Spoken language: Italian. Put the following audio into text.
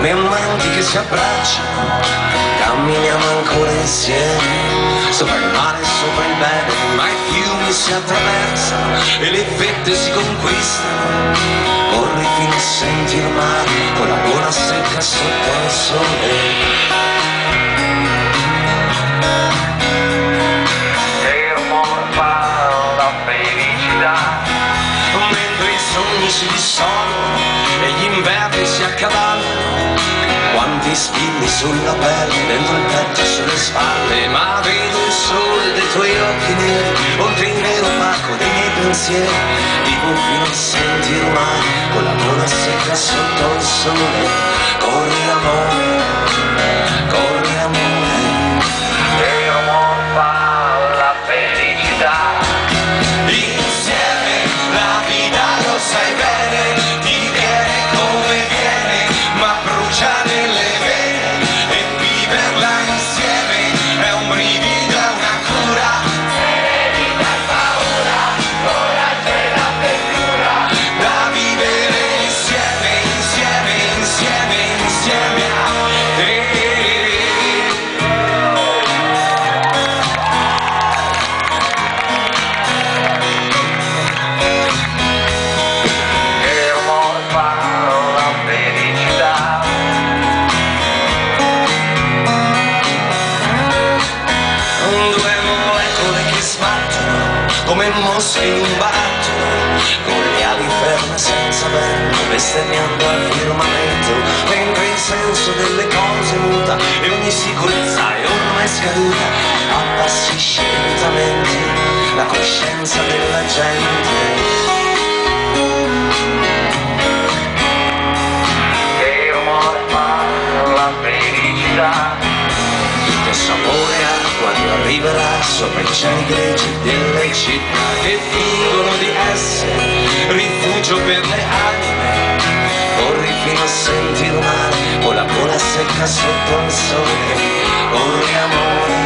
che si abbracciano, camminiamo ancora insieme, sopra il mare, sopra il bene, ma i fiumi si attraversano e le fette si conquistano. Corri fino a sentire il mare, con la gola secca sotto il sole. sogni si dissolvono e gli inverni si accavallano. Quanti spilli sulla pelle, il petto sulle spalle, ma vedo il sole dei tuoi occhi neri, oltre il nero opaco dei miei pensieri. Vivo fino a sentire umano, con la gola secca sotto il sole. Come mosche in un barattolo, con le ali ferme senza vento, bestemmiando al firmamento, mentre il senso delle cose muta e ogni sicurezza è ormai scaduta, appassisce lentamente la coscienza della gente. Vero morfa la felicità. che sapore ha quando arriverà sopra i cieli grigi delle città che fingono di essere rifugio per le anime. Corri fino a sentire male con la gola secca sotto il sole, corri amore,